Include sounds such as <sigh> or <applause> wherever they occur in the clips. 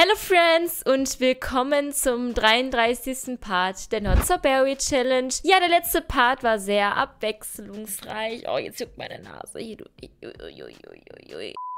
Hello Friends und willkommen zum 33. Part der Not So Berry Challenge. Ja, der letzte Part war sehr abwechslungsreich. Oh, jetzt juckt meine Nase.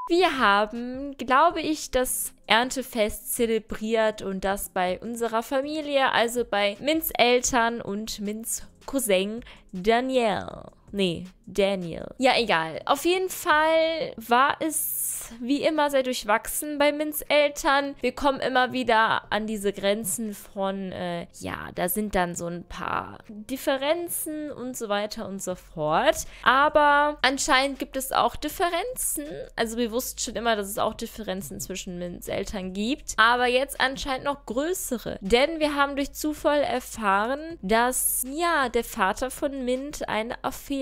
Wir haben, glaube ich, das Erntefest zelebriert und das bei unserer Familie, also bei Mins Eltern und Mins Cousin Daniel. Nee, Daniel. Ja, egal. Auf jeden Fall war es wie immer sehr durchwachsen bei Mins Eltern. Wir kommen immer wieder an diese Grenzen von, äh, ja, da sind dann so ein paar Differenzen und so weiter und so fort. Aber anscheinend gibt es auch Differenzen. Also wir wussten schon immer, dass es auch Differenzen zwischen Mins Eltern gibt. Aber jetzt anscheinend noch größere. Denn wir haben durch Zufall erfahren, dass, ja, der Vater von Mint eine Affäre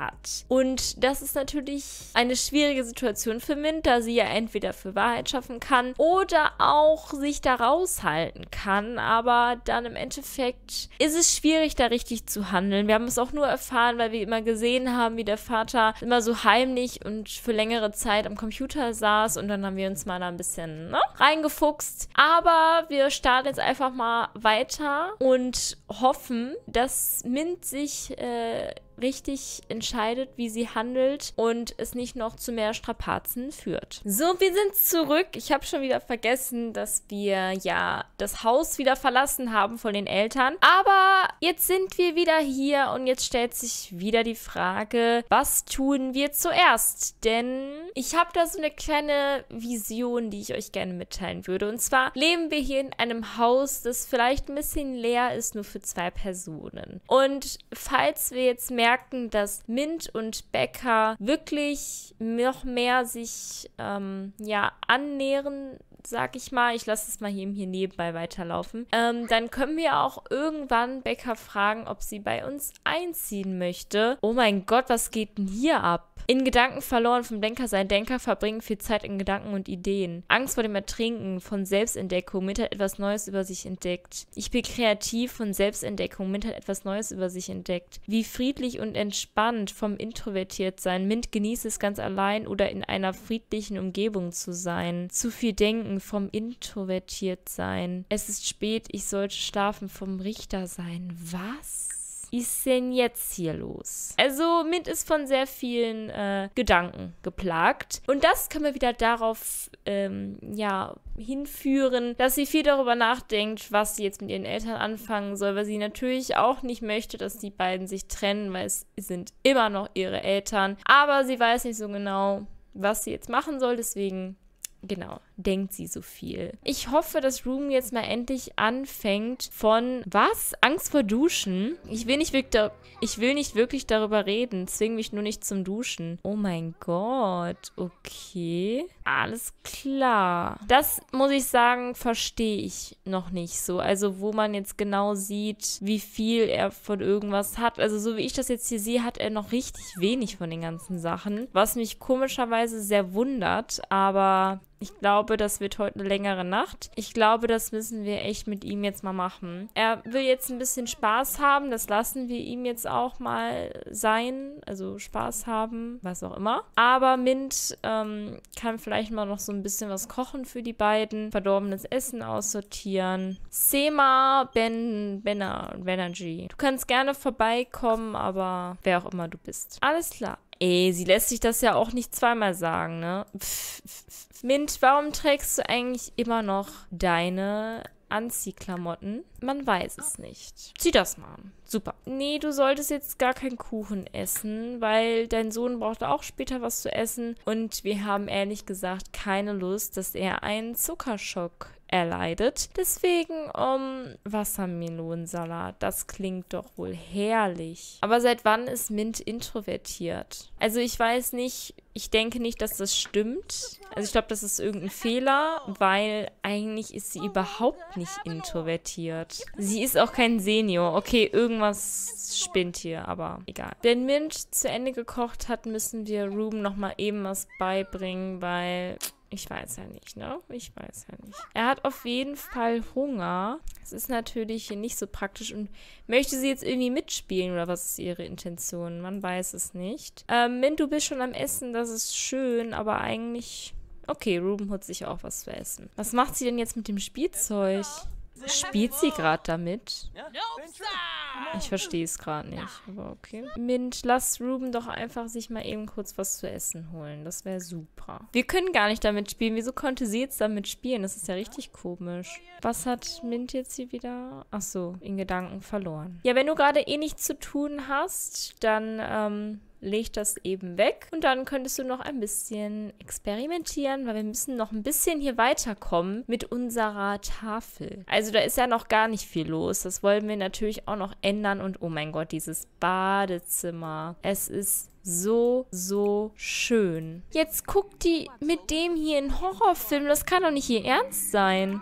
hat. Und das ist natürlich eine schwierige Situation für Mint, da sie ja entweder für Wahrheit schaffen kann oder auch sich da raushalten kann. Aber dann im Endeffekt ist es schwierig, da richtig zu handeln. Wir haben es auch nur erfahren, weil wir immer gesehen haben, wie der Vater immer so heimlich und für längere Zeit am Computer saß und dann haben wir uns mal da ein bisschen ne, reingefuchst. Aber wir starten jetzt einfach mal weiter und hoffen, dass Mint sich äh, richtig entscheidet, wie sie handelt und es nicht noch zu mehr Strapazen führt. So, wir sind zurück. Ich habe schon wieder vergessen, dass wir ja das Haus wieder verlassen haben von den Eltern. Aber jetzt sind wir wieder hier und jetzt stellt sich wieder die Frage, was tun wir zuerst? Denn ich habe da so eine kleine Vision, die ich euch gerne mitteilen würde. Und zwar leben wir hier in einem Haus, das vielleicht ein bisschen leer ist, nur für zwei Personen. Und falls wir jetzt merken, merken, dass Mint und Becker wirklich noch mehr sich ähm, ja annähern sag ich mal, ich lasse es mal hier, hier nebenbei weiterlaufen, ähm, dann können wir auch irgendwann Becker fragen, ob sie bei uns einziehen möchte. Oh mein Gott, was geht denn hier ab? In Gedanken verloren vom Denker sein. Denker verbringen viel Zeit in Gedanken und Ideen. Angst vor dem Ertrinken von Selbstentdeckung. Mint hat etwas Neues über sich entdeckt. Ich bin kreativ von Selbstentdeckung. Mint hat etwas Neues über sich entdeckt. Wie friedlich und entspannt vom introvertiert sein. Mint genießt es ganz allein oder in einer friedlichen Umgebung zu sein. Zu viel denken vom introvertiert sein. Es ist spät, ich sollte schlafen vom Richter sein. Was? ist denn jetzt hier los? Also, Mint ist von sehr vielen äh, Gedanken geplagt. Und das können wir wieder darauf, ähm, ja, hinführen, dass sie viel darüber nachdenkt, was sie jetzt mit ihren Eltern anfangen soll, weil sie natürlich auch nicht möchte, dass die beiden sich trennen, weil es sind immer noch ihre Eltern. Aber sie weiß nicht so genau, was sie jetzt machen soll. Deswegen Genau, denkt sie so viel. Ich hoffe, dass Room jetzt mal endlich anfängt von was? Angst vor Duschen? Ich will nicht wirklich, ich will nicht wirklich darüber reden. Zwing mich nur nicht zum Duschen. Oh mein Gott. Okay. Alles klar. Das muss ich sagen, verstehe ich noch nicht so. Also, wo man jetzt genau sieht, wie viel er von irgendwas hat. Also, so wie ich das jetzt hier sehe, hat er noch richtig wenig von den ganzen Sachen. Was mich komischerweise sehr wundert. Aber ich glaube, das wird heute eine längere Nacht. Ich glaube, das müssen wir echt mit ihm jetzt mal machen. Er will jetzt ein bisschen Spaß haben. Das lassen wir ihm jetzt auch mal sein. Also Spaß haben, was auch immer. Aber Mint ähm, kann vielleicht mal noch so ein bisschen was kochen für die beiden. Verdorbenes Essen aussortieren. Sema Ben Benner Benergy. Du kannst gerne vorbeikommen, aber wer auch immer du bist. Alles klar. Ey, sie lässt sich das ja auch nicht zweimal sagen, ne? Pff, pff. Mint, warum trägst du eigentlich immer noch deine Anziehklamotten? Man weiß es nicht. Zieh das mal an. Super. Nee, du solltest jetzt gar keinen Kuchen essen, weil dein Sohn braucht auch später was zu essen. Und wir haben ehrlich gesagt keine Lust, dass er einen Zuckerschock erleidet. Deswegen um Wassermelonensalat. Das klingt doch wohl herrlich. Aber seit wann ist Mint introvertiert? Also ich weiß nicht, ich denke nicht, dass das stimmt. Also ich glaube, das ist irgendein Fehler, weil eigentlich ist sie überhaupt nicht introvertiert. Sie ist auch kein Senior. Okay, irgendwas spinnt hier, aber egal. Wenn Mint zu Ende gekocht hat, müssen wir Ruben nochmal eben was beibringen, weil ich weiß ja nicht, ne? Ich weiß ja nicht. Er hat auf jeden Fall Hunger. Das ist natürlich hier nicht so praktisch. Und möchte sie jetzt irgendwie mitspielen oder was ist ihre Intention? Man weiß es nicht. Ähm, Mint, du bist schon am Essen, das ist schön, aber eigentlich Okay, Ruben holt sich auch was zu essen. Was macht sie denn jetzt mit dem Spielzeug? Spielt sie gerade damit? Ich verstehe es gerade nicht, aber okay. Mint, lass Ruben doch einfach sich mal eben kurz was zu essen holen. Das wäre super. Wir können gar nicht damit spielen. Wieso konnte sie jetzt damit spielen? Das ist ja richtig komisch. Was hat Mint jetzt hier wieder? Ach so, in Gedanken verloren. Ja, wenn du gerade eh nichts zu tun hast, dann ähm, leg das eben weg und dann könntest du noch ein bisschen experimentieren, weil wir müssen noch ein bisschen hier weiterkommen mit unserer Tafel. Also da ist ja noch gar nicht viel los. Das wollen wir natürlich auch noch ändern und oh mein Gott, dieses Badezimmer. Es ist so, so schön. Jetzt guckt die mit dem hier einen Horrorfilm. Das kann doch nicht ihr Ernst sein.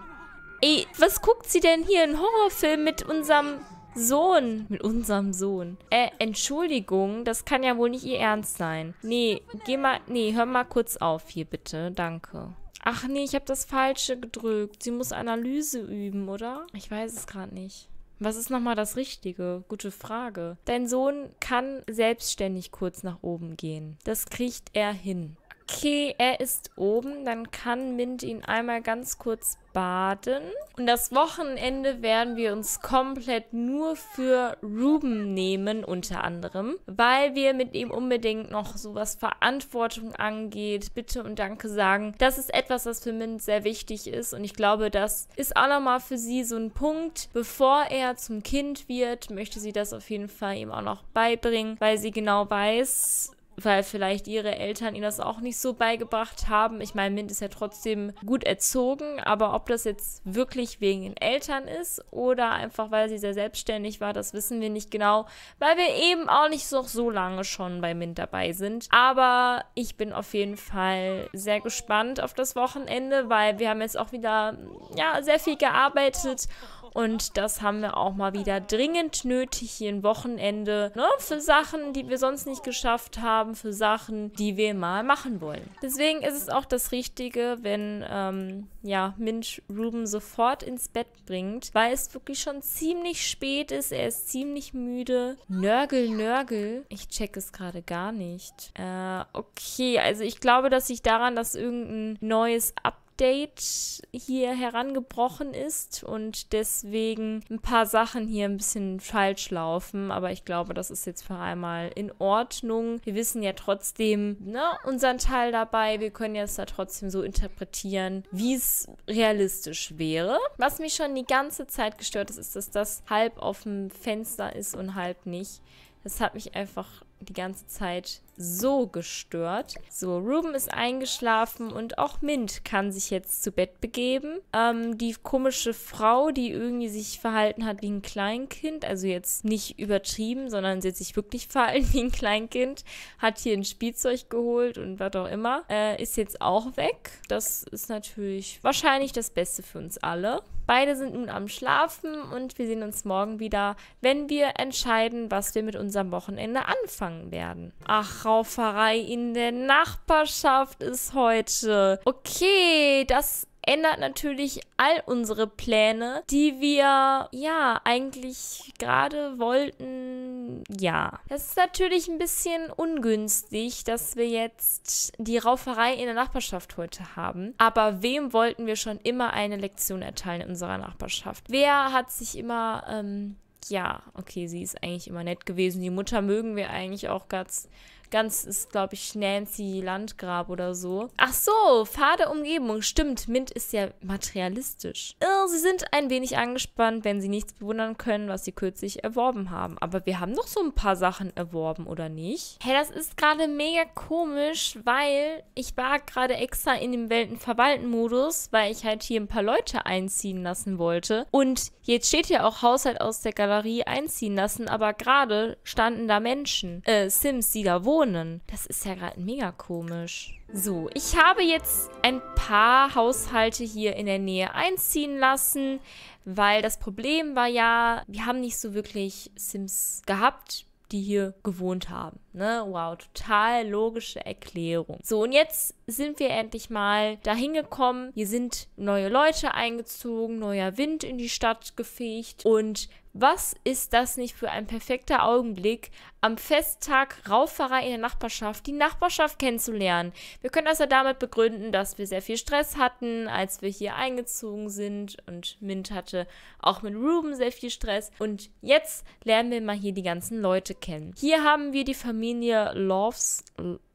Ey, was guckt sie denn hier? Einen Horrorfilm mit unserem Sohn. Mit unserem Sohn. Äh, Entschuldigung, das kann ja wohl nicht ihr Ernst sein. Nee, geh mal, nee, hör mal kurz auf hier bitte. Danke. Ach nee, ich habe das Falsche gedrückt. Sie muss Analyse üben, oder? Ich weiß es gerade nicht. Was ist nochmal das Richtige? Gute Frage. Dein Sohn kann selbstständig kurz nach oben gehen. Das kriegt er hin. Okay, er ist oben. Dann kann Mint ihn einmal ganz kurz baden. Und das Wochenende werden wir uns komplett nur für Ruben nehmen, unter anderem, weil wir mit ihm unbedingt noch so was Verantwortung angeht, Bitte und Danke sagen. Das ist etwas, was für Mint sehr wichtig ist. Und ich glaube, das ist auch nochmal für sie so ein Punkt. Bevor er zum Kind wird, möchte sie das auf jeden Fall ihm auch noch beibringen, weil sie genau weiß, weil vielleicht ihre Eltern ihnen das auch nicht so beigebracht haben. Ich meine, Mint ist ja trotzdem gut erzogen, aber ob das jetzt wirklich wegen den Eltern ist oder einfach weil sie sehr selbstständig war, das wissen wir nicht genau, weil wir eben auch nicht so, so lange schon bei Mint dabei sind. Aber ich bin auf jeden Fall sehr gespannt auf das Wochenende, weil wir haben jetzt auch wieder ja, sehr viel gearbeitet und das haben wir auch mal wieder dringend nötig hier ein Wochenende. Ne? Für Sachen, die wir sonst nicht geschafft haben, für Sachen, die wir mal machen wollen. Deswegen ist es auch das Richtige, wenn ähm, ja, Minch Ruben sofort ins Bett bringt, weil es wirklich schon ziemlich spät ist. Er ist ziemlich müde. Nörgel, Nörgel. Ich check es gerade gar nicht. Äh, okay, also ich glaube, dass sich daran, dass irgendein neues Update Update hier herangebrochen ist und deswegen ein paar Sachen hier ein bisschen falsch laufen. Aber ich glaube, das ist jetzt für einmal in Ordnung. Wir wissen ja trotzdem ne, unseren Teil dabei. Wir können jetzt da trotzdem so interpretieren, wie es realistisch wäre. Was mich schon die ganze Zeit gestört ist, ist, dass das halb auf dem Fenster ist und halb nicht. Das hat mich einfach die ganze Zeit so gestört. So, Ruben ist eingeschlafen und auch Mint kann sich jetzt zu Bett begeben. Ähm, die komische Frau, die irgendwie sich verhalten hat wie ein Kleinkind, also jetzt nicht übertrieben, sondern sie hat sich wirklich <laughs> verhalten wie ein Kleinkind, hat hier ein Spielzeug geholt und was auch immer, äh, ist jetzt auch weg. Das ist natürlich wahrscheinlich das Beste für uns alle. Beide sind nun am Schlafen und wir sehen uns morgen wieder, wenn wir entscheiden, was wir mit unserem Wochenende anfangen werden. Ach, Rauferei in der Nachbarschaft ist heute. Okay, das ändert natürlich all unsere Pläne, die wir ja eigentlich gerade wollten. Ja, das ist natürlich ein bisschen ungünstig, dass wir jetzt die Rauferei in der Nachbarschaft heute haben. Aber wem wollten wir schon immer eine Lektion erteilen in unserer Nachbarschaft? Wer hat sich immer ähm, ja, okay, sie ist eigentlich immer nett gewesen. Die Mutter mögen wir eigentlich auch ganz Ganz ist, glaube ich, Nancy Landgrab oder so. Ach so, fade Umgebung. Stimmt, Mint ist ja materialistisch. Oh, sie sind ein wenig angespannt, wenn sie nichts bewundern können, was sie kürzlich erworben haben. Aber wir haben noch so ein paar Sachen erworben, oder nicht? Hey, das ist gerade mega komisch, weil ich war gerade extra in dem Weltenverwalten-Modus, weil ich halt hier ein paar Leute einziehen lassen wollte. Und jetzt steht ja auch Haushalt aus der Galerie einziehen lassen, aber gerade standen da Menschen, äh, Sims, die da wohnen wohnen. Das ist ja gerade mega komisch. So, ich habe jetzt ein paar Haushalte hier in der Nähe einziehen lassen, weil das Problem war ja, wir haben nicht so wirklich Sims gehabt, die hier gewohnt haben. Ne? Wow, total logische Erklärung. So, und jetzt sind wir endlich mal dahin gekommen. Hier sind neue Leute eingezogen, neuer Wind in die Stadt gefegt und was ist das nicht für ein perfekter Augenblick, am Festtag Rauferei in der Nachbarschaft, die Nachbarschaft kennenzulernen? Wir können das ja damit begründen, dass wir sehr viel Stress hatten, als wir hier eingezogen sind und Mint hatte auch mit Ruben sehr viel Stress. Und jetzt lernen wir mal hier die ganzen Leute kennen. Hier haben wir die Familie Loves,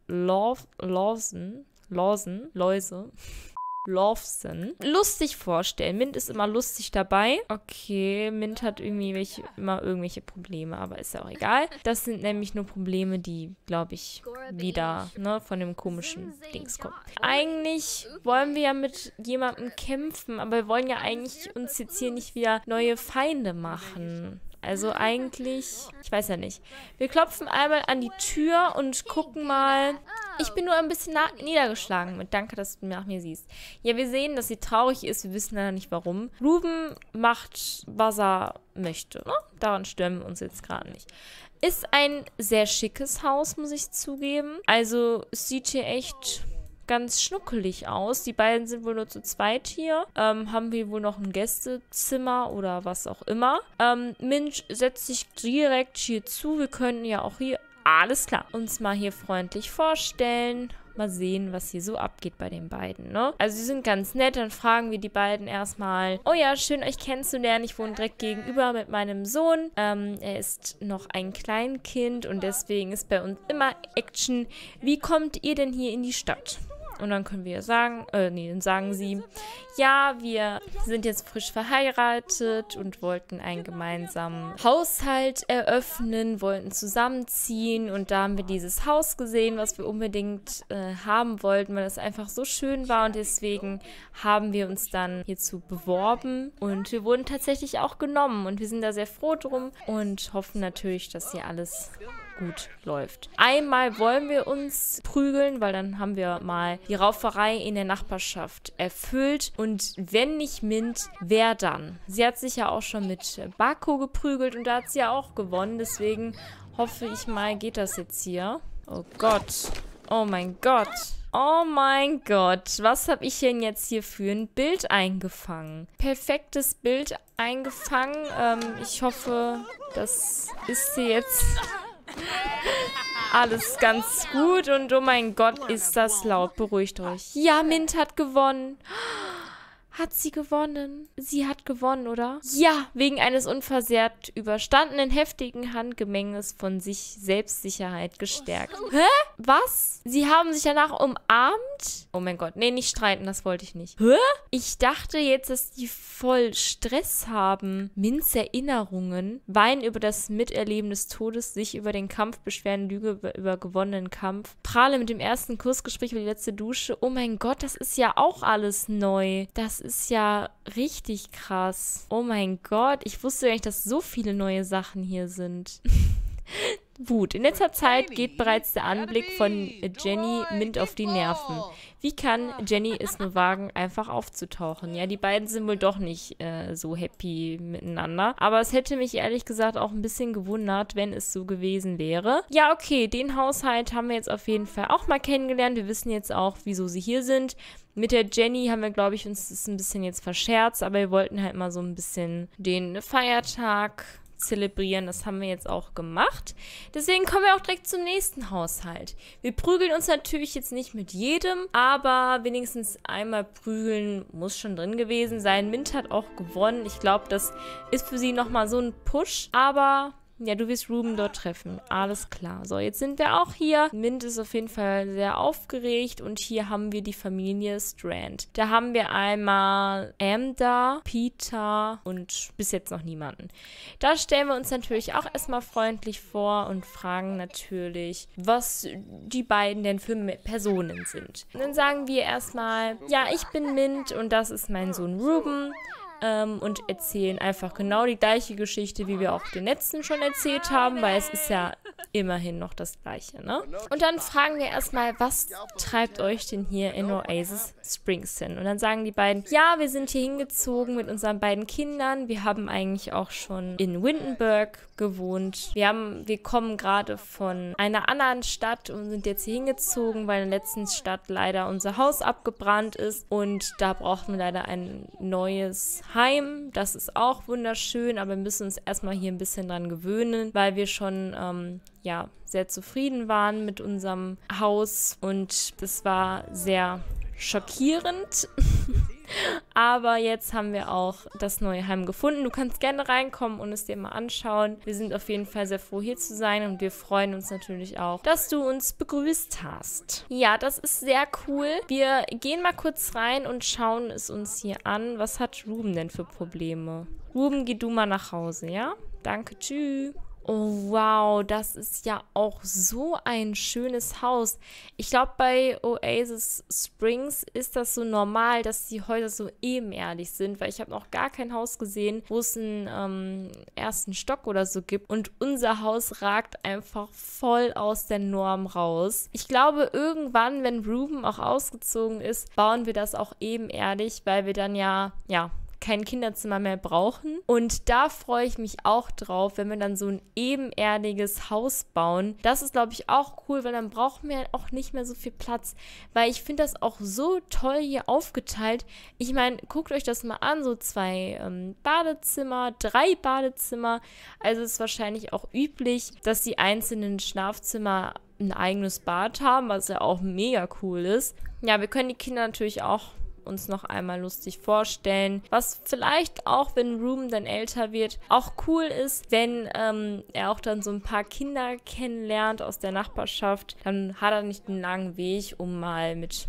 Love, Lawson, Lawson, Läuse. Lawson. Lustig vorstellen. Mint ist immer lustig dabei. Okay, Mint hat irgendwie welche, immer irgendwelche Probleme, aber ist ja auch egal. Das sind nämlich nur Probleme, die, glaube ich, wieder ne, von dem komischen Dings kommen. Eigentlich wollen wir ja mit jemandem kämpfen, aber wir wollen ja eigentlich uns jetzt hier nicht wieder neue Feinde machen. Also eigentlich, ich weiß ja nicht. Wir klopfen einmal an die Tür und gucken mal. Ich bin nur ein bisschen niedergeschlagen mit Danke, dass du nach mir siehst. Ja, wir sehen, dass sie traurig ist. Wir wissen leider nicht warum. Ruben macht, was er möchte. Ne? Daran stören wir uns jetzt gerade nicht. Ist ein sehr schickes Haus, muss ich zugeben. Also es sieht hier echt ganz schnuckelig aus. Die beiden sind wohl nur zu zweit hier. Ähm, haben wir wohl noch ein Gästezimmer oder was auch immer. Ähm, Minch setzt sich direkt hier zu. Wir können ja auch hier, alles klar, uns mal hier freundlich vorstellen. Mal sehen, was hier so abgeht bei den beiden, ne? Also sie sind ganz nett, dann fragen wir die beiden erstmal, oh ja, schön euch kennenzulernen, ich wohne direkt gegenüber mit meinem Sohn. Ähm, er ist noch ein Kleinkind und deswegen ist bei uns immer Action. Wie kommt ihr denn hier in die Stadt? Und dann können wir sagen, äh, nee, dann sagen sie, ja, wir sind jetzt frisch verheiratet und wollten einen gemeinsamen Haushalt eröffnen, wollten zusammenziehen. Und da haben wir dieses Haus gesehen, was wir unbedingt äh, haben wollten, weil es einfach so schön war. Und deswegen haben wir uns dann hierzu beworben. Und wir wurden tatsächlich auch genommen. Und wir sind da sehr froh drum und hoffen natürlich, dass hier alles gut läuft. Einmal wollen wir uns prügeln, weil dann haben wir mal die Rauferei in der Nachbarschaft erfüllt. Und wenn nicht Mint, wer dann? Sie hat sich ja auch schon mit Bako geprügelt und da hat sie ja auch gewonnen. Deswegen hoffe ich mal, geht das jetzt hier. Oh Gott. Oh mein Gott. Oh mein Gott, was habe ich denn jetzt hier für ein Bild eingefangen? Perfektes Bild eingefangen. Ähm, ich hoffe, das ist sie jetzt alles ganz gut und oh mein Gott, ist das laut. Beruhigt euch. Ja, Mint hat gewonnen. Hat sie gewonnen? Sie hat gewonnen, oder? Ja, wegen eines unversehrt überstandenen heftigen Handgemenges von sich Selbstsicherheit gestärkt. Hä? Was? Sie haben sich danach umarmt? Oh mein Gott. Nee, nicht streiten, das wollte ich nicht. Hä? Ich dachte jetzt, dass die voll Stress haben. Minz Erinnerungen, Wein über das Miterleben des Todes, sich über den Kampf beschweren, Lüge über, über gewonnenen Kampf. Prahle mit dem ersten Kursgespräch über die letzte Dusche. Oh mein Gott, das ist ja auch alles neu. Das ist ja richtig krass. Oh mein Gott, ich wusste gar nicht, dass so viele neue Sachen hier sind. <laughs> Wut. In letzter Zeit geht bereits der Anblick von Jenny Mint auf die Nerven. Wie kann <laughs> Jenny es nur wagen, einfach aufzutauchen? Ja, die beiden sind wohl doch nicht äh, so happy miteinander. Aber es hätte mich ehrlich gesagt auch ein bisschen gewundert, wenn es so gewesen wäre. Ja, okay, den Haushalt haben wir jetzt auf jeden Fall auch mal kennengelernt. Wir wissen jetzt auch, wieso sie hier sind. Mit der Jenny haben wir, glaube ich, uns das ein bisschen jetzt verscherzt, aber wir wollten halt mal so ein bisschen den Feiertag zelebrieren. Das haben wir jetzt auch gemacht. Deswegen kommen wir auch direkt zum nächsten Haushalt. Wir prügeln uns natürlich jetzt nicht mit jedem, aber wenigstens einmal prügeln muss schon drin gewesen sein. Mint hat auch gewonnen. Ich glaube, das ist für sie nochmal so ein Push. Aber ja, du wirst Ruben dort treffen. Alles klar. So, jetzt sind wir auch hier. Mint ist auf jeden Fall sehr aufgeregt und hier haben wir die Familie Strand. Da haben wir einmal Amda, Peter und bis jetzt noch niemanden. Da stellen wir uns natürlich auch erstmal freundlich vor und fragen natürlich, was die beiden denn für Personen sind. Und dann sagen wir erstmal, ja, ich bin Mint und das ist mein Sohn Ruben ähm, und erzählen einfach genau die gleiche Geschichte, wie wir auch den letzten schon erzählt haben, weil es ist ja immerhin noch das gleiche, ne? Und dann fragen wir erstmal, was treibt euch denn hier in Oasis Springs hin. Und dann sagen die beiden, ja, wir sind hier hingezogen mit unseren beiden Kindern. Wir haben eigentlich auch schon in Windenburg gewohnt. Wir haben, wir kommen gerade von einer anderen Stadt und sind jetzt hier hingezogen, weil in der letzten Stadt leider unser Haus abgebrannt ist und da brauchten wir leider ein neues Heim. Das ist auch wunderschön, aber wir müssen uns erstmal hier ein bisschen dran gewöhnen, weil wir schon ähm, ja sehr zufrieden waren mit unserem Haus und das war sehr schockierend. <laughs> Aber jetzt haben wir auch das neue Heim gefunden. Du kannst gerne reinkommen und es dir mal anschauen. Wir sind auf jeden Fall sehr froh, hier zu sein und wir freuen uns natürlich auch, dass du uns begrüßt hast. Ja, das ist sehr cool. Wir gehen mal kurz rein und schauen es uns hier an. Was hat Ruben denn für Probleme? Ruben, geh du mal nach Hause, ja? Danke, tschüss. Oh, wow, das ist ja auch so ein schönes Haus. Ich glaube, bei Oasis Springs ist das so normal, dass die Häuser so ebenerdig sind, weil ich habe noch gar kein Haus gesehen, wo es einen ähm, ersten Stock oder so gibt. Und unser Haus ragt einfach voll aus der Norm raus. Ich glaube, irgendwann, wenn Ruben auch ausgezogen ist, bauen wir das auch ebenerdig, weil wir dann ja, ja, kein Kinderzimmer mehr brauchen. Und da freue ich mich auch drauf, wenn wir dann so ein ebenerdiges Haus bauen. Das ist, glaube ich, auch cool, weil dann brauchen wir auch nicht mehr so viel Platz. Weil ich finde das auch so toll hier aufgeteilt. Ich meine, guckt euch das mal an, so zwei ähm, Badezimmer, drei Badezimmer. Also ist wahrscheinlich auch üblich, dass die einzelnen Schlafzimmer ein eigenes Bad haben, was ja auch mega cool ist. Ja, wir können die Kinder natürlich auch uns noch einmal lustig vorstellen. Was vielleicht auch, wenn Room dann älter wird, auch cool ist, wenn ähm, er auch dann so ein paar Kinder kennenlernt aus der Nachbarschaft. Dann hat er nicht einen langen Weg, um mal mit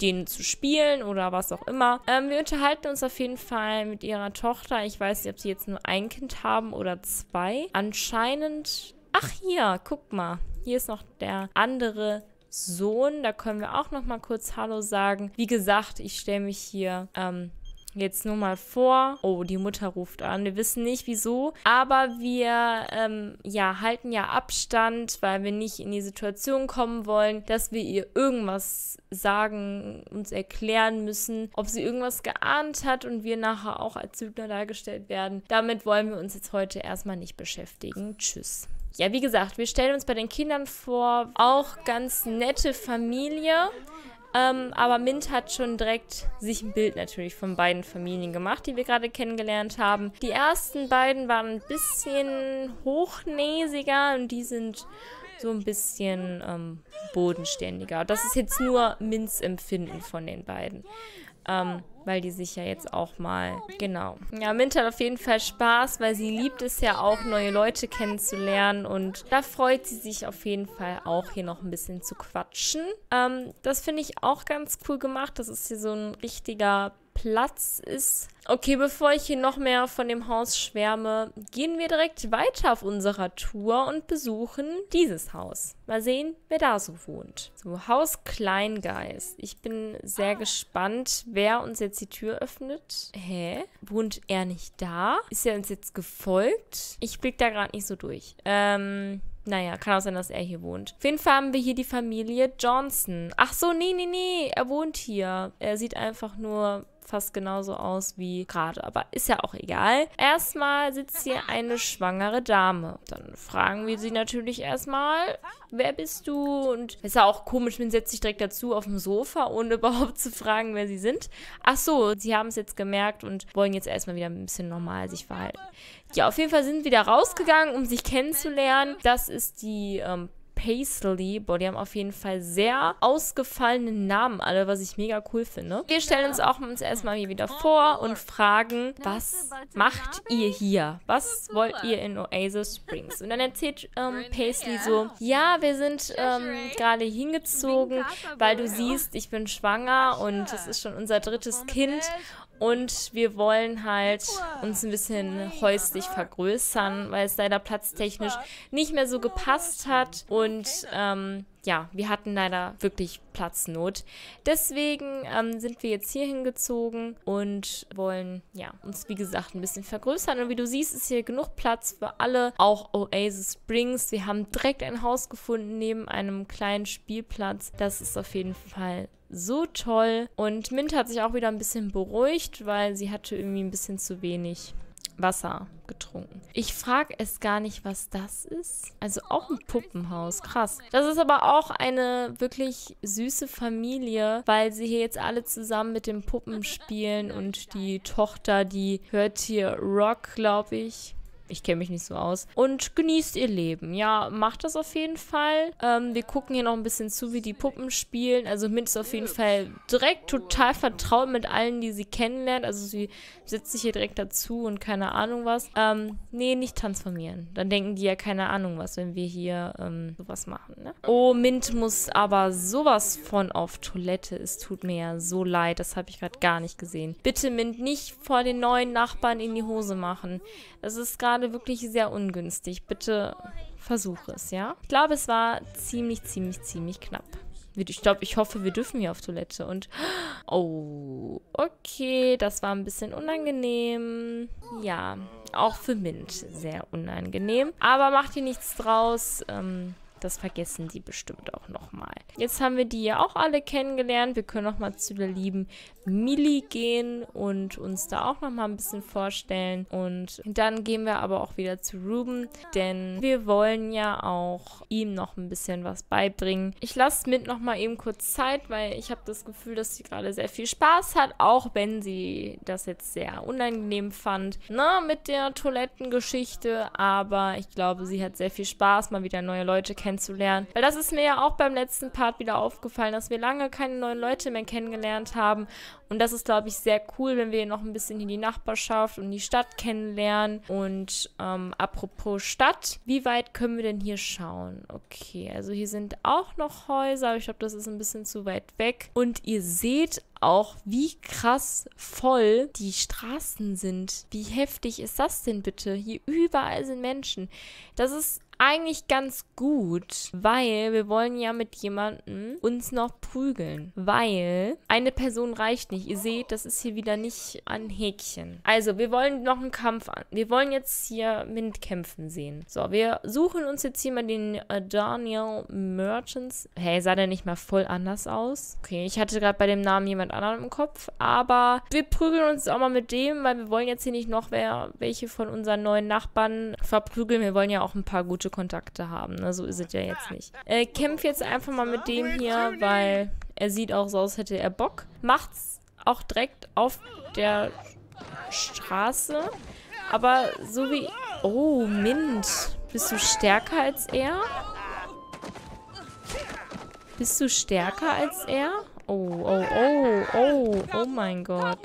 denen zu spielen oder was auch immer. Ähm, wir unterhalten uns auf jeden Fall mit ihrer Tochter. Ich weiß nicht, ob sie jetzt nur ein Kind haben oder zwei. Anscheinend. Ach hier, guck mal. Hier ist noch der andere Sohn. Da können wir auch noch mal kurz Hallo sagen. Wie gesagt, ich stelle mich hier ähm, jetzt nur mal vor. Oh, die Mutter ruft an. Wir wissen nicht wieso, aber wir ähm, ja halten ja Abstand, weil wir nicht in die Situation kommen wollen, dass wir ihr irgendwas sagen, uns erklären müssen, ob sie irgendwas geahnt hat und wir nachher auch als Lügner dargestellt werden. Damit wollen wir uns jetzt heute erstmal nicht beschäftigen. Tschüss ja, wie gesagt, wir stellen uns bei den Kindern vor, auch ganz nette Familie. Ähm, aber Mint hat schon direkt sich ein Bild natürlich von beiden Familien gemacht, die wir gerade kennengelernt haben. Die ersten beiden waren ein bisschen hochnäsiger und die sind so ein bisschen ähm, bodenständiger. Das ist jetzt nur Mints Empfinden von den beiden. Ähm, weil die sich ja jetzt auch mal, genau. Ja, Mint hat auf jeden Fall Spaß, weil sie liebt es ja auch, neue Leute kennenzulernen und da freut sie sich auf jeden Fall auch, hier noch ein bisschen zu quatschen. Ähm, das finde ich auch ganz cool gemacht. Das ist hier so ein richtiger Platz ist. Okay, bevor ich hier noch mehr von dem Haus schwärme, gehen wir direkt weiter auf unserer Tour und besuchen dieses Haus. Mal sehen, wer da so wohnt. So, Haus Kleingeist. Ich bin sehr gespannt, wer uns jetzt die Tür öffnet. Hä? Wohnt er nicht da? Ist er uns jetzt gefolgt? Ich blick da gerade nicht so durch. Ähm... Naja, kann auch sein, dass er hier wohnt. Auf jeden Fall haben wir hier die Familie Johnson. Ach so, nee, nee, nee, er wohnt hier. Er sieht einfach nur fast genauso aus wie gerade, aber ist ja auch egal. Erstmal sitzt hier eine schwangere Dame. Dann fragen wir sie natürlich erstmal, wer bist du? Und ist ja auch komisch, man setzt sich direkt dazu auf dem Sofa, ohne <laughs> überhaupt zu fragen, wer sie sind. Ach so, sie haben es jetzt gemerkt und wollen jetzt erstmal wieder ein bisschen normal sich verhalten. Ja, auf jeden Fall sind wir wieder rausgegangen, um sich kennenzulernen. Das ist die ähm, Paisley. Boah, die haben auf jeden Fall sehr ausgefallene Namen alle, was ich mega cool finde. Wir stellen uns auch uns erstmal hier wieder vor und fragen, was macht ihr hier? Was wollt ihr in Oasis Springs? Und dann erzählt ähm, Paisley so, ja, wir sind ähm, gerade hingezogen, weil du siehst, ich bin schwanger und es ist schon unser drittes Kind und wir wollen halt uns ein bisschen häuslich vergrößern, weil es leider platztechnisch nicht mehr so gepasst hat. Und ähm, ja, wir hatten leider wirklich Platznot. Deswegen ähm, sind wir jetzt hier hingezogen und wollen, ja, uns wie gesagt ein bisschen vergrößern. Und wie du siehst, ist hier genug Platz für alle, auch Oasis Springs. Wir haben direkt ein Haus gefunden neben einem kleinen Spielplatz. Das ist auf jeden Fall so toll. Und Mint hat sich auch wieder ein bisschen beruhigt, weil sie hatte irgendwie ein bisschen zu wenig Wasser getrunken. Ich frage es gar nicht, was das ist. Also auch ein Puppenhaus. Krass. Das ist aber auch eine wirklich süße Familie, weil sie hier jetzt alle zusammen mit den Puppen spielen und die Tochter, die hört hier Rock, glaube ich. Ich kenne mich nicht so aus. Und genießt ihr Leben. Ja, macht das auf jeden Fall. Ähm, wir gucken hier noch ein bisschen zu, wie die Puppen spielen. Also Mint ist auf jeden Fall direkt total vertraut mit allen, die sie kennenlernt. Also sie setzt sich hier direkt dazu und keine Ahnung was. Ähm, nee, nicht transformieren. Dann denken die ja keine Ahnung was, wenn wir hier ähm, sowas machen, ne? Oh, Mint muss aber sowas von auf Toilette. Es tut mir ja so leid. Das habe ich gerade gar nicht gesehen. Bitte, Mint, nicht vor den neuen Nachbarn in die Hose machen. Das ist gerade gerade wirklich sehr ungünstig. Bitte versuche es, ja? Ich glaube, es war ziemlich, ziemlich, ziemlich knapp. Ich glaube, ich hoffe, wir dürfen hier auf Toilette. Und, <gasps> oh, okay, das war ein bisschen unangenehm. Ja, auch für Mint sehr unangenehm. Aber macht hier nichts draus. Ähm, das vergessen die bestimmt auch nochmal. Jetzt haben wir die ja auch alle kennengelernt. Wir können nochmal zu der lieben Millie gehen und uns da auch nochmal ein bisschen vorstellen. Und dann gehen wir aber auch wieder zu Ruben, denn wir wollen ja auch ihm noch ein bisschen was beibringen. Ich lasse mit nochmal eben kurz Zeit, weil ich habe das Gefühl, dass sie gerade sehr viel Spaß hat, auch wenn sie das jetzt sehr unangenehm fand, ne, mit der Toilettengeschichte. Aber ich glaube, sie hat sehr viel Spaß, mal wieder neue Leute kennenzulernen kennenzulernen. Weil das ist mir ja auch beim letzten Part wieder aufgefallen, dass wir lange keine neuen Leute mehr kennengelernt haben. Und das ist, glaube ich, sehr cool, wenn wir noch ein bisschen in die Nachbarschaft und die Stadt kennenlernen. Und ähm, apropos Stadt, wie weit können wir denn hier schauen? Okay, also hier sind auch noch Häuser, aber ich glaube, das ist ein bisschen zu weit weg. Und ihr seht auch, wie krass voll die Straßen sind. Wie heftig ist das denn bitte? Hier überall sind Menschen. Das ist eigentlich ganz gut, weil wir wollen ja mit jemandem uns noch prügeln. Weil eine Person reicht nicht. Ihr seht, das ist hier wieder nicht ein Häkchen. Also, wir wollen noch einen Kampf an. Wir wollen jetzt hier Mint kämpfen sehen. So, wir suchen uns jetzt hier mal den äh, Daniel Merchants. Hey, sah der nicht mal voll anders aus? Okay, ich hatte gerade bei dem Namen jemand anderen im Kopf. Aber wir prügeln uns auch mal mit dem, weil wir wollen jetzt hier nicht noch wer, welche von unseren neuen Nachbarn verprügeln. Wir wollen ja auch ein paar gute gute Kontakte haben. Ne? So ist es ja jetzt nicht. Äh, kämpf jetzt einfach mal mit dem hier, weil er sieht auch so aus, hätte er Bock. Macht's auch direkt auf der Straße. Aber so wie... Oh, Mint. Bist du stärker als er? Bist du stärker als er? Oh, oh, oh, oh, oh mein Gott.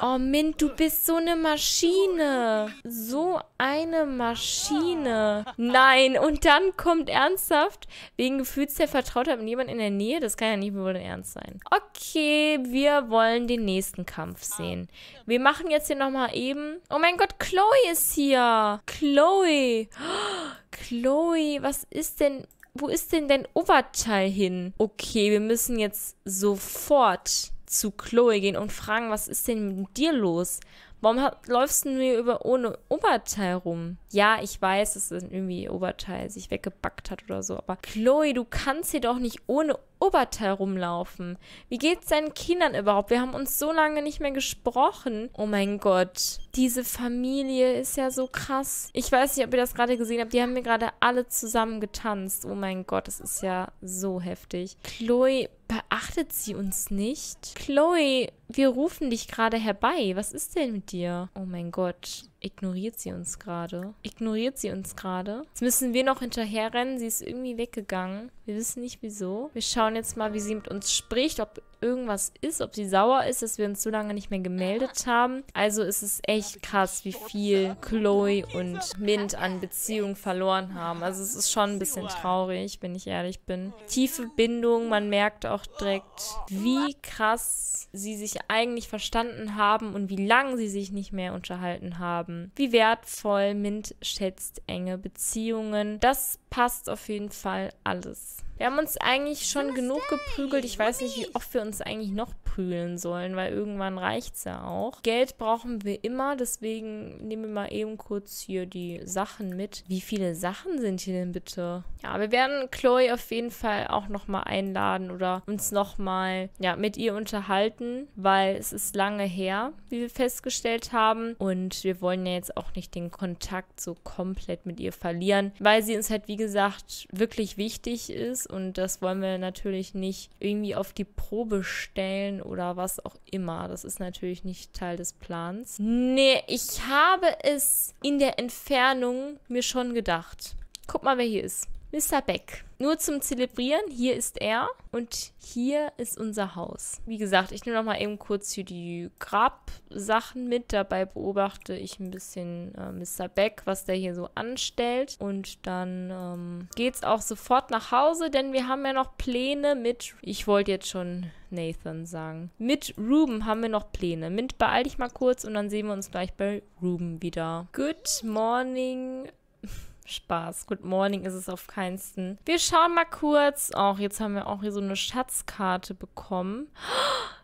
Oh, Mint, du bist so eine Maschine. So eine Maschine. Nein, und dann kommt ernsthaft, wegen Gefühls der Vertrautheit mit jemand in der Nähe. Das kann ja nicht wohl ernst sein. Okay, wir wollen den nächsten Kampf sehen. Wir machen jetzt hier nochmal eben... Oh mein Gott, Chloe ist hier. Chloe. Oh, <gasps> Chloe, was ist denn wo ist denn dein Oberteil hin? Okay, wir müssen jetzt sofort zu Chloe gehen und fragen, was ist denn mit dir los? Warum hat, läufst du mir über ohne Oberteil rum? Ja, ich weiß, dass irgendwie Oberteil sich weggebackt hat oder so, aber Chloe, du kannst hier doch nicht ohne Oberteil rumlaufen. Wie geht's deinen Kindern überhaupt? Wir haben uns so lange nicht mehr gesprochen. Oh mein Gott. Diese Familie ist ja so krass. Ich weiß nicht, ob ihr das gerade gesehen habt. Die haben mir gerade alle zusammen getanzt. Oh mein Gott, das ist ja so heftig. Chloe, beachtet sie uns nicht? Chloe, wir rufen dich gerade herbei. Was ist denn mit dir? Oh mein Gott. Ignoriert sie uns gerade? Ignoriert sie uns gerade? Jetzt müssen wir noch hinterherrennen. Sie ist irgendwie weggegangen. Wir wissen nicht wieso. Wir schauen jetzt mal, wie sie mit uns spricht, ob irgendwas ist, ob sie sauer ist, dass wir uns so lange nicht mehr gemeldet haben. Also ist es echt krass, wie viel Chloe und Mint an Beziehung verloren haben. Also es ist schon ein bisschen traurig, wenn ich ehrlich bin. Tiefe Bindung, man merkt auch direkt, wie krass sie sich eigentlich verstanden haben und wie lange sie sich nicht mehr unterhalten haben haben. Wie wertvoll Mint schätzt enge Beziehungen. Das passt auf jeden Fall alles. Wir haben uns eigentlich schon genug geprügelt. Ich weiß nicht, wie oft wir uns eigentlich noch prügeln sollen, weil irgendwann reicht es ja auch. Geld brauchen wir immer, deswegen nehmen wir mal eben kurz hier die Sachen mit. Wie viele Sachen sind hier denn bitte? Ja, wir werden Chloe auf jeden Fall auch nochmal einladen oder uns nochmal ja, mit ihr unterhalten, weil es ist lange her, wie wir festgestellt haben. Und wir wollen ja jetzt auch nicht den Kontakt so komplett mit ihr verlieren, weil sie uns halt, wie gesagt, wirklich wichtig ist und das wollen wir natürlich nicht irgendwie auf die Probe stellen oder was auch immer. Das ist natürlich nicht Teil des Plans. Nee, ich habe es in der Entfernung mir schon gedacht. Guck mal, wer hier ist. Mr. Beck. Nur zum Zelebrieren, hier ist er und hier ist unser Haus. Wie gesagt, ich nehme noch mal eben kurz hier die Grabsachen mit. Dabei beobachte ich ein bisschen äh, Mr. Beck, was der hier so anstellt. Und dann ähm, es auch sofort nach Hause, denn wir haben ja noch Pläne mit, ich wollte jetzt schon Nathan sagen. Mit Ruben haben wir noch Pläne. Mint, beeil dich mal kurz und dann sehen wir uns gleich bei Ruben wieder. Good morning, <laughs> Spaß. Good Morning ist es auf keinsten. Wir schauen mal kurz. Auch jetzt haben wir auch hier so eine Schatzkarte bekommen. <gasps>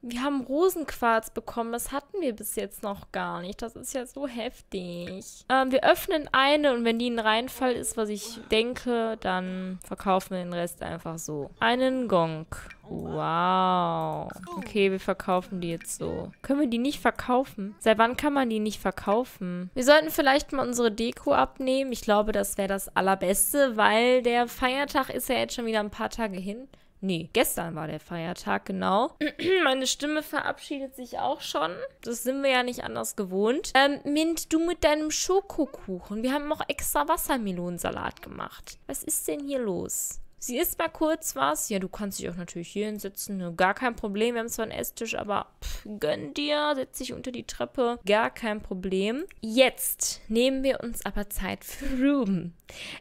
Wir haben Rosenquarz bekommen. Das hatten wir bis jetzt noch gar nicht. Das ist ja so heftig. Ähm, wir öffnen eine und wenn die ein Reinfall ist, was ich denke, dann verkaufen wir den Rest einfach so. Einen Gong. Wow. Okay, wir verkaufen die jetzt so. Können wir die nicht verkaufen? Seit wann kann man die nicht verkaufen? Wir sollten vielleicht mal unsere Deko abnehmen. Ich glaube, das wäre das Allerbeste, weil der Feiertag ist ja jetzt schon wieder ein paar Tage hin. Nee, gestern war der Feiertag, genau. <clears throat> Meine Stimme verabschiedet sich auch schon. Das sind wir ja nicht anders gewohnt. Ähm, Mint, du mit deinem Schokokuchen. Wir haben auch extra Wassermelonensalat gemacht. Was ist denn hier los? Sie isst mal kurz was. Ja, du kannst dich auch natürlich hier hinsetzen. Ne? Gar kein Problem. Wir haben zwar einen Esstisch, aber pff, gönn dir. Setz dich unter die Treppe. Gar kein Problem. Jetzt nehmen wir uns aber Zeit für Ruben.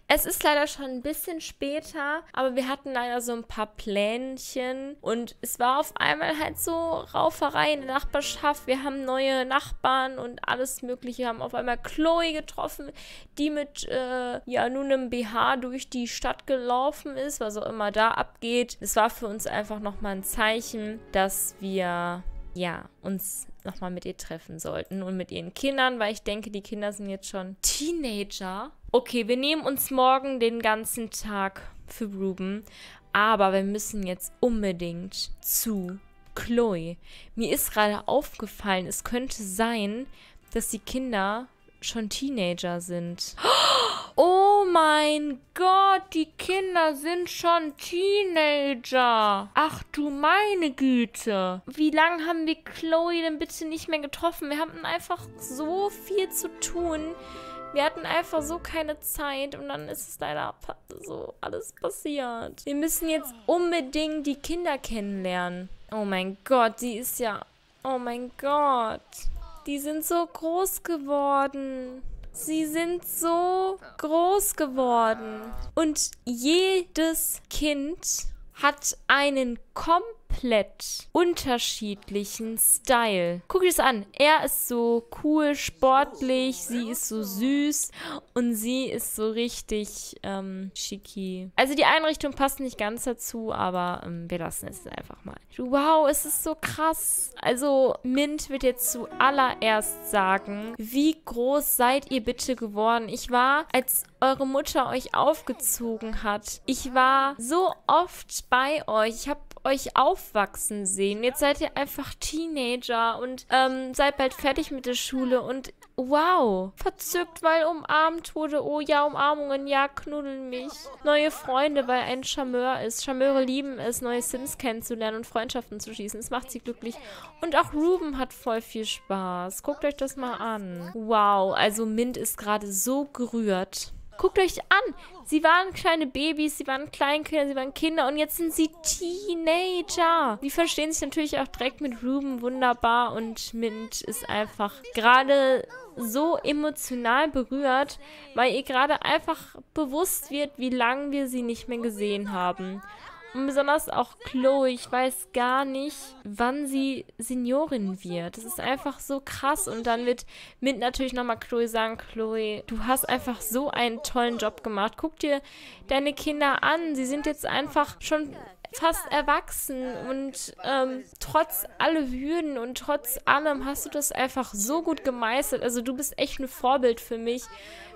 Es ist leider schon ein bisschen später, aber wir hatten leider so ein paar Plänchen und es war auf einmal halt so Rauferei in der Nachbarschaft. Wir haben neue Nachbarn und alles Mögliche. Wir haben auf einmal Chloe getroffen, die mit äh, ja nun einem BH durch die Stadt gelaufen ist, was auch immer da abgeht. Es war für uns einfach nochmal ein Zeichen, dass wir ja, uns nochmal mit ihr treffen sollten und mit ihren Kindern, weil ich denke, die Kinder sind jetzt schon Teenager okay, wir nehmen uns morgen den ganzen Tag für Ruben, aber wir müssen jetzt unbedingt zu Chloe. Mir ist gerade aufgefallen, es könnte sein, dass die Kinder schon Teenager sind. Oh <gasps> mein Gott, die Kinder sind schon Teenager. Ach du meine Güte. Wie lange haben wir Chloe denn bitte nicht mehr getroffen? Wir haben einfach so viel zu tun. Wir hatten einfach so keine Zeit und dann ist es leider so alles passiert. Wir müssen jetzt unbedingt die Kinder kennenlernen. Oh mein Gott, die ist ja... Oh mein Gott. Die sind so groß geworden. Sie sind so groß geworden. Und jedes Kind hat einen komplett komplett unterschiedlichen Style. Guck dir das an. Er ist so cool, sportlich, sie ist so süß und sie ist so richtig ähm, schicki. Also die Einrichtung passt nicht ganz dazu, aber ähm, wir lassen es einfach mal. Wow, es ist so krass. Also Mint wird jetzt zuallererst sagen, wie groß seid ihr bitte geworden? Ich war, als eure Mutter euch aufgezogen hat. Ich war so oft bei euch. Ich habe euch aufwachsen sehen. Jetzt seid ihr einfach Teenager und ähm, seid bald fertig mit der Schule und wow, verzückt, weil umarmt wurde. Oh ja, Umarmungen, ja, knuddeln mich. Neue Freunde, weil ein Charmeur ist. Charmeure lieben es, neue Sims kennenzulernen und Freundschaften zu schließen. Es macht sie glücklich. Und auch Ruben hat voll viel Spaß. Guckt euch das mal an. Wow, also Mint ist gerade so gerührt. Guckt euch an. Sie waren kleine Babys, sie waren Kleinkinder, sie waren Kinder und jetzt sind sie Teenager. Die verstehen sich natürlich auch direkt mit Ruben wunderbar und Mint ist einfach gerade so emotional berührt, weil ihr gerade einfach bewusst wird, wie lange wir sie nicht mehr gesehen haben. Und besonders auch Chloe. Ich weiß gar nicht, wann sie Seniorin wird. Das ist einfach so krass. Und dann wird Mint natürlich nochmal Chloe sagen, Chloe, du hast einfach so einen tollen Job gemacht. Guck dir deine Kinder an. Sie sind jetzt einfach schon fast erwachsen und ähm, trotz aller Hürden und trotz allem hast du das einfach so gut gemeistert. Also du bist echt ein Vorbild für mich,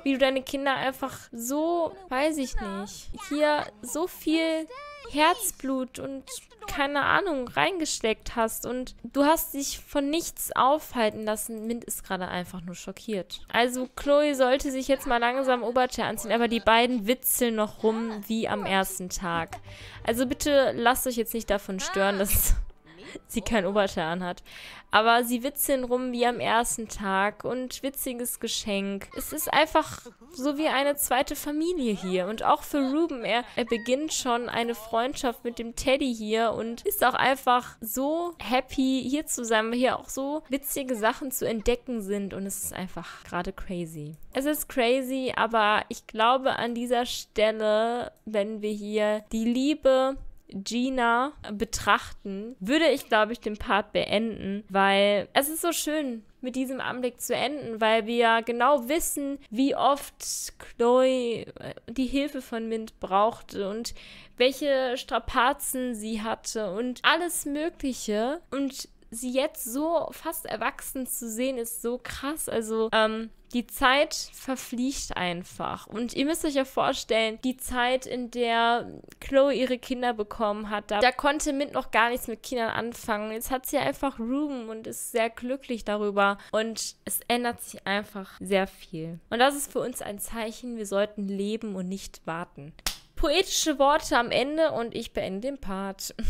wie du deine Kinder einfach so, weiß ich nicht, hier so viel Herzblut und keine Ahnung reingesteckt hast und du hast dich von nichts aufhalten lassen. Mint ist gerade einfach nur schockiert. Also Chloe sollte sich jetzt mal langsam Oberteil anziehen, aber die beiden witzeln noch rum wie am ersten Tag. Also bitte lasst euch jetzt nicht davon stören, dass sie kein Oberteil anhat. Aber sie witzeln rum wie am ersten Tag und witziges Geschenk. Es ist einfach so wie eine zweite Familie hier. Und auch für Ruben, er, er beginnt schon eine Freundschaft mit dem Teddy hier und ist auch einfach so happy hier zu sein, weil hier auch so witzige Sachen zu entdecken sind. Und es ist einfach gerade crazy. Es ist crazy, aber ich glaube an dieser Stelle, wenn wir hier die Liebe Gina betrachten, würde ich, glaube ich, den Part beenden, weil es ist so schön, mit diesem Anblick zu enden, weil wir genau wissen, wie oft Chloe äh, die Hilfe von Mint brauchte und welche Strapazen sie hatte und alles Mögliche. Und sie jetzt so fast erwachsen zu sehen, ist so krass. Also, ähm, die Zeit verfliegt einfach. Und ihr müsst euch ja vorstellen, die Zeit, in der Chloe ihre Kinder bekommen hat, da, da konnte Mint noch gar nichts mit Kindern anfangen. Jetzt hat sie einfach Ruben und ist sehr glücklich darüber. Und es ändert sich einfach sehr viel. Und das ist für uns ein Zeichen, wir sollten leben und nicht warten. Poetische Worte am Ende und ich beende den Part. <laughs>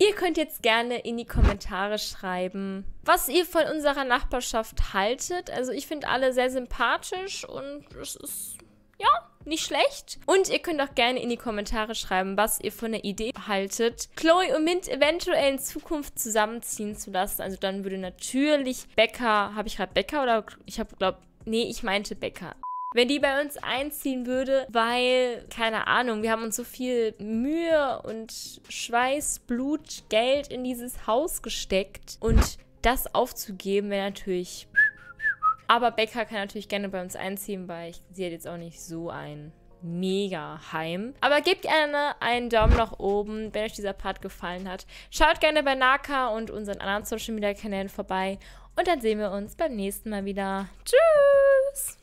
Ihr könnt jetzt gerne in die Kommentare schreiben, was ihr von unserer Nachbarschaft haltet. Also ich finde alle sehr sympathisch und es ist, ja, nicht schlecht. Und ihr könnt auch gerne in die Kommentare schreiben, was ihr von der Idee haltet, Chloe und Mint eventuell in Zukunft zusammenziehen zu lassen. Also dann würde natürlich Becker, habe ich gerade Becker oder ich habe, glaube nee, ich meinte Becker. Wenn die bei uns einziehen würde, weil, keine Ahnung, wir haben uns so viel Mühe und Schweiß, Blut, Geld in dieses Haus gesteckt und das aufzugeben wäre natürlich. Aber Becca kann natürlich gerne bei uns einziehen, weil ich, sie hat jetzt auch nicht so ein mega Heim. Aber gebt gerne einen Daumen nach oben, wenn euch dieser Part gefallen hat. Schaut gerne bei Naka und unseren anderen Social Media Kanälen vorbei. Und dann sehen wir uns beim nächsten Mal wieder. Tschüss!